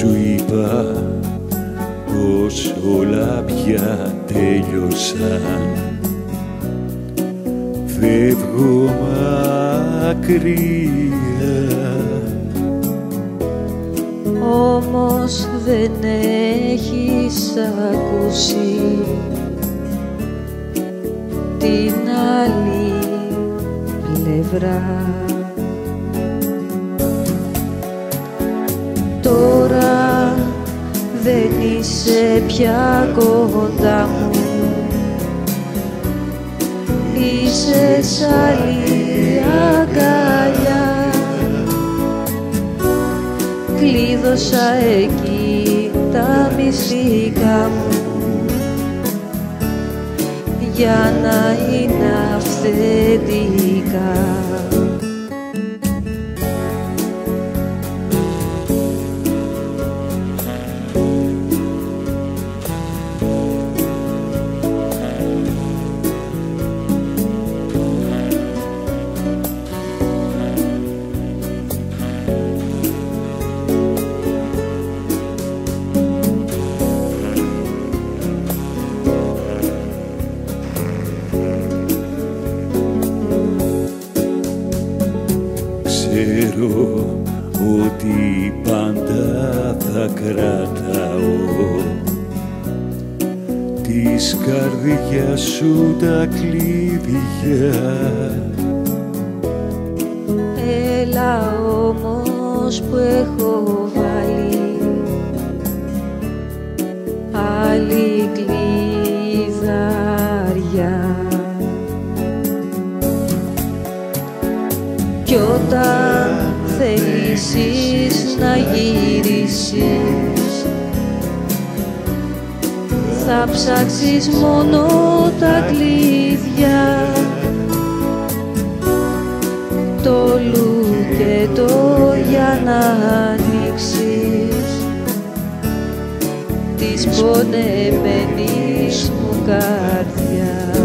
σου είπα πως όλα πια τέλειωσαν. Φεύγω μακριά. Όμως δεν έχεις ακούσει την άλλη πλευρά. Τώρα δεν είσαι πια κοντά μου. Είσαι σ' άλλη αγκαλιά. Κλείδωσα εκεί τα μυστικά μου. Για να είναι αυθεντικά Ξέρω ότι πάντα θα κρατάω. Της καρδιάς σου τα κλειδιά. Έλα όμως που έχω βάλει άλλη κλειδαριά. Κι όταν θελήσεις να γυρίσεις. Θα ψάξεις μόνο τα κλειδιά. Το λου και το για να ανοίξεις της πονεμένης μου καρδιά